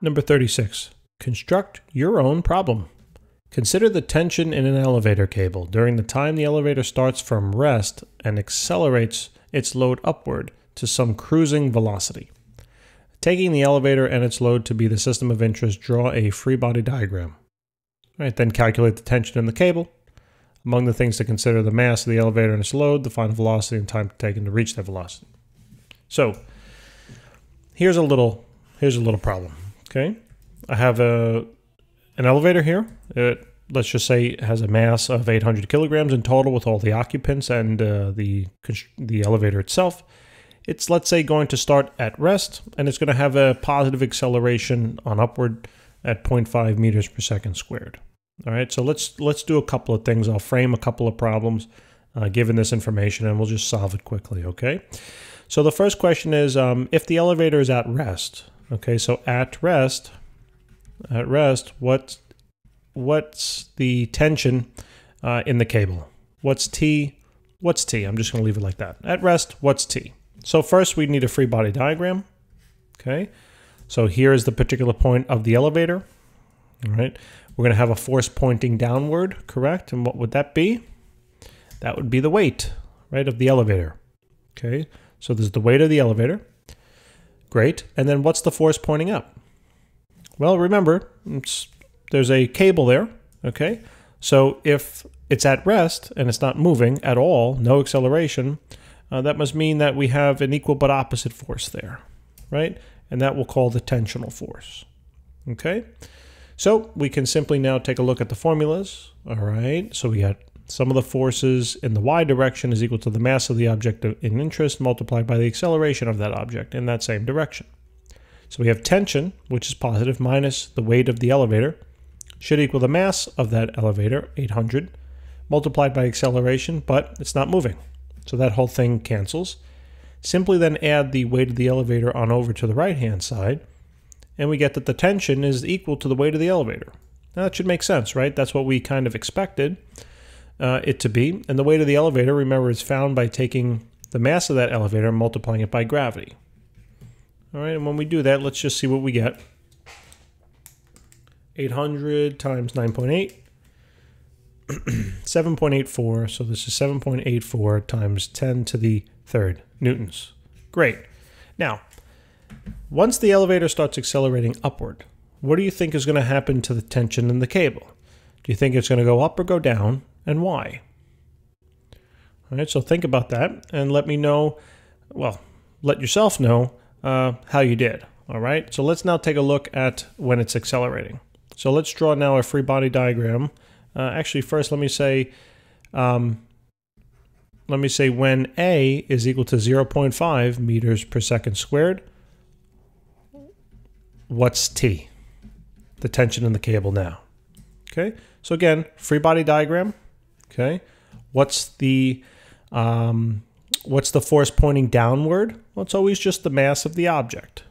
Number 36. Construct your own problem. Consider the tension in an elevator cable during the time the elevator starts from rest and accelerates its load upward to some cruising velocity. Taking the elevator and its load to be the system of interest, draw a free body diagram. All right, then calculate the tension in the cable. Among the things to consider the mass of the elevator and its load, the final velocity and time taken to reach that velocity. So here's a little here's a little problem. Okay, I have a an elevator here. It let's just say has a mass of 800 kilograms in total with all the occupants and uh, the the elevator itself. It's let's say going to start at rest and it's going to have a positive acceleration on upward at 0.5 meters per second squared. All right, so let's let's do a couple of things. I'll frame a couple of problems uh, given this information, and we'll just solve it quickly. Okay. So the first question is, um, if the elevator is at rest. Okay, so at rest, at rest, what what's the tension uh, in the cable? What's T? What's T? I'm just going to leave it like that. At rest, what's T? So first we need a free body diagram. Okay, so here is the particular point of the elevator. All right. We're going to have a force pointing downward, correct? And what would that be? That would be the weight, right, of the elevator. Okay, so there's the weight of the elevator. Great. And then what's the force pointing up? Well, remember, there's a cable there, okay? So if it's at rest and it's not moving at all, no acceleration, uh, that must mean that we have an equal but opposite force there, right? And that we'll call the tensional force, okay? So we can simply now take a look at the formulas. All right, so we got sum of the forces in the y direction is equal to the mass of the object in interest multiplied by the acceleration of that object in that same direction. So we have tension, which is positive, minus the weight of the elevator, should equal the mass of that elevator, 800, multiplied by acceleration, but it's not moving. So that whole thing cancels. Simply then add the weight of the elevator on over to the right-hand side, and we get that the tension is equal to the weight of the elevator. Now that should make sense, right? That's what we kind of expected uh, it to be. And the weight of the elevator, remember, is found by taking the mass of that elevator and multiplying it by gravity. All right, and when we do that, let's just see what we get. 800 times 9.8, 7.84. So this is 7.84 times 10 to the third newtons. Great. Now, once the elevator starts accelerating upward, what do you think is going to happen to the tension in the cable? Do you think it's going to go up or go down, and why? All right, so think about that and let me know, well, let yourself know uh, how you did. All right, so let's now take a look at when it's accelerating. So let's draw now a free body diagram. Uh, actually, first let me say, um, let me say when A is equal to 0.5 meters per second squared, what's T? The tension in the cable now. Okay, so again, free body diagram. Okay, what's the um, what's the force pointing downward? Well, it's always just the mass of the object.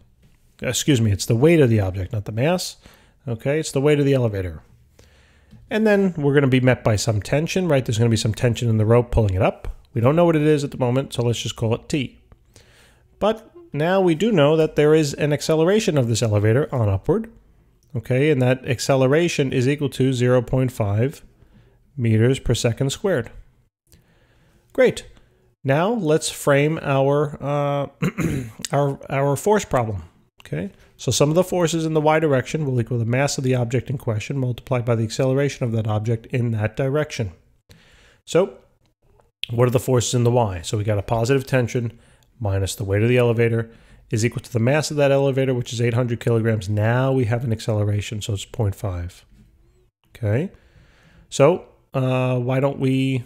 Excuse me, it's the weight of the object, not the mass. Okay, it's the weight of the elevator. And then we're going to be met by some tension, right? There's going to be some tension in the rope pulling it up. We don't know what it is at the moment, so let's just call it T. But now we do know that there is an acceleration of this elevator on upward. Okay, and that acceleration is equal to 0.5 meters per second squared. Great. Now let's frame our uh, our our force problem. Okay, so sum of the forces in the y direction will equal the mass of the object in question multiplied by the acceleration of that object in that direction. So, what are the forces in the y? So we got a positive tension minus the weight of the elevator is equal to the mass of that elevator, which is 800 kilograms. Now we have an acceleration, so it's 0.5. Okay, so uh, why don't we...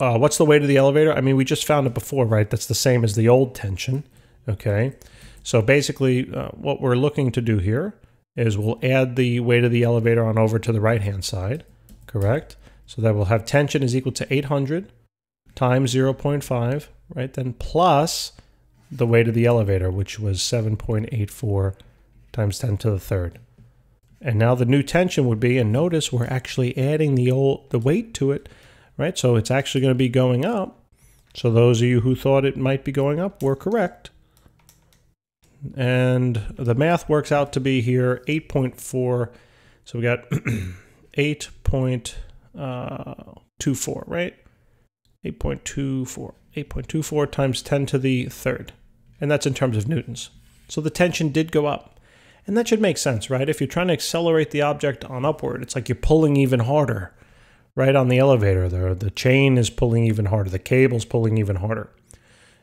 Uh, what's the weight of the elevator? I mean, we just found it before, right? That's the same as the old tension, okay? So basically, uh, what we're looking to do here is we'll add the weight of the elevator on over to the right-hand side, correct? So that we'll have tension is equal to 800 times 0.5, right? Then plus the weight of the elevator, which was 7.84 times 10 to the third. And now the new tension would be, and notice we're actually adding the old the weight to it, right? So it's actually going to be going up. So those of you who thought it might be going up were correct. And the math works out to be here 8.4. So we got 8.24, uh, right? 8.24. 8.24 times 10 to the third. And that's in terms of newtons. So the tension did go up. And that should make sense, right? If you're trying to accelerate the object on upward, it's like you're pulling even harder, right on the elevator. The, the chain is pulling even harder. The cable's pulling even harder.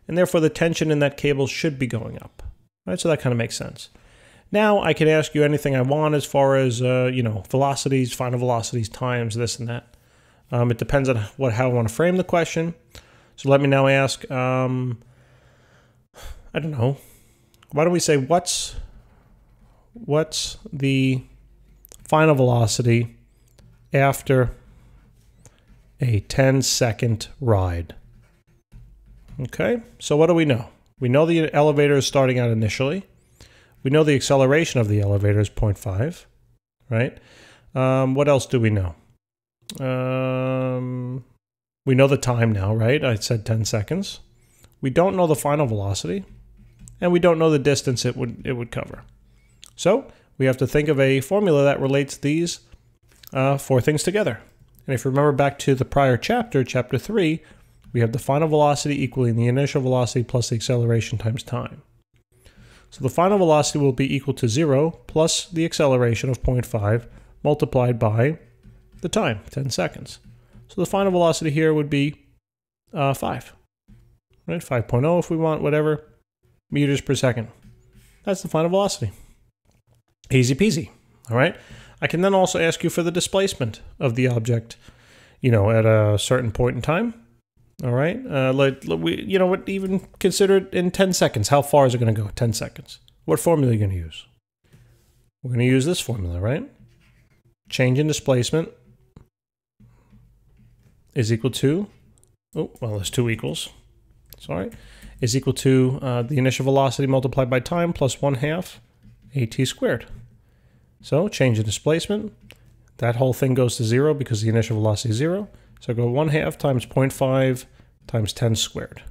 And therefore the tension in that cable should be going up, right? So that kind of makes sense. Now I can ask you anything I want as far as, uh, you know, velocities, final velocities, times, this and that. Um, it depends on what how I want to frame the question. So let me now ask, um, I don't know, why don't we say what's what's the final velocity after a 10 second ride? Okay, so what do we know? We know the elevator is starting out initially. We know the acceleration of the elevator is 0.5, right? Um, what else do we know? Um, we know the time now, right? I said 10 seconds. We don't know the final velocity, and we don't know the distance it would it would cover. So we have to think of a formula that relates these uh, four things together. And if you remember back to the prior chapter, chapter 3, we have the final velocity equaling the initial velocity plus the acceleration times time. So the final velocity will be equal to 0 plus the acceleration of 0.5 multiplied by the time, 10 seconds. So the final velocity here would be uh, 5, right? 5.0 if we want, whatever, meters per second. That's the final velocity. Easy peasy, all right? I can then also ask you for the displacement of the object, you know, at a certain point in time. All right, uh, like we, you know, what even consider it in 10 seconds. How far is it going to go? 10 seconds. What formula are you going to use? We're going to use this formula, right? Change in displacement is equal to, oh, well, there's two equals. Sorry, is equal to uh, the initial velocity multiplied by time plus 1 half at squared. So change in displacement. That whole thing goes to 0 because the initial velocity is 0. So go 1 half times 0.5 times 10 squared.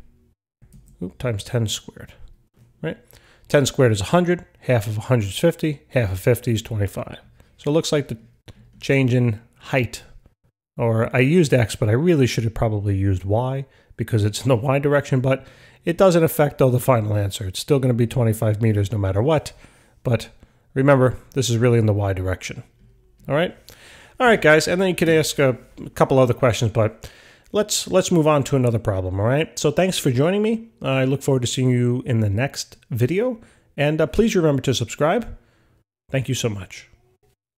Oop, times 10 squared, right? 10 squared is 100, half of 100 is 50, half of 50 is 25. So it looks like the change in height, or I used x, but I really should have probably used y because it's in the y direction, but it doesn't affect though the final answer. It's still going to be 25 meters no matter what, but remember, this is really in the y direction. All right? All right, guys, and then you can ask a, couple other questions, but let's let's move on to another problem. All right. So thanks for joining me. I look forward to seeing you in the next video, and uh, please remember to subscribe. Thank you so much.